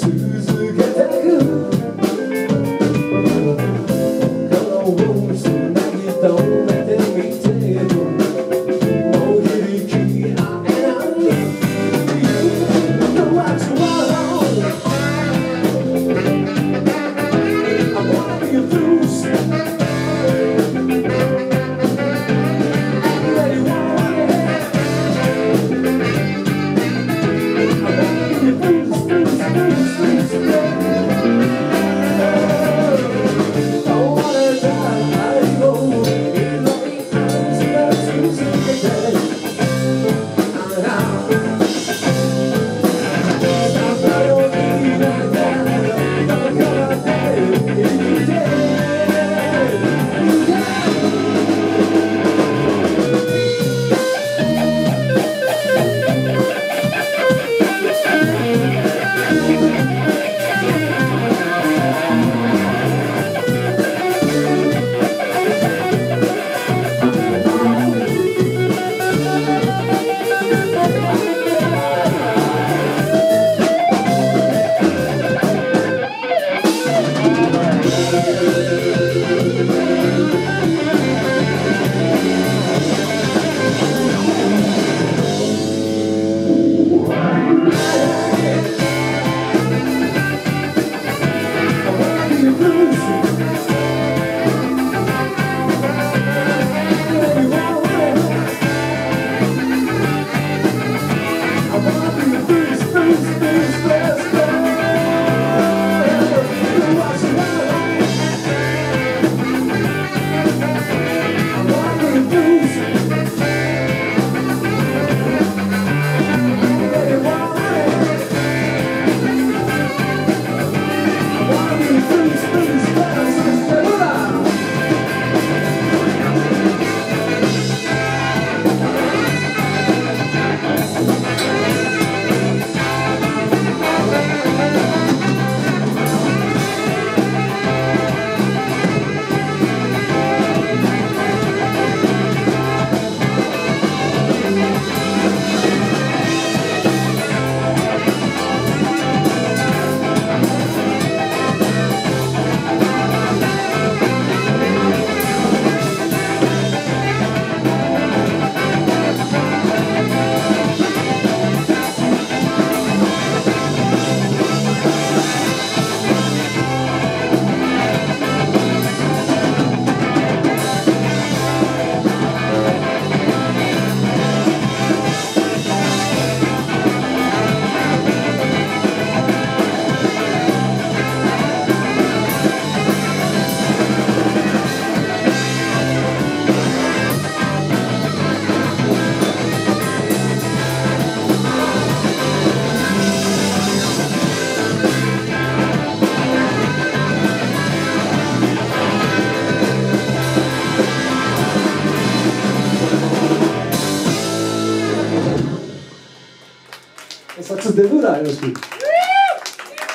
to サクセスデブーラよろしく。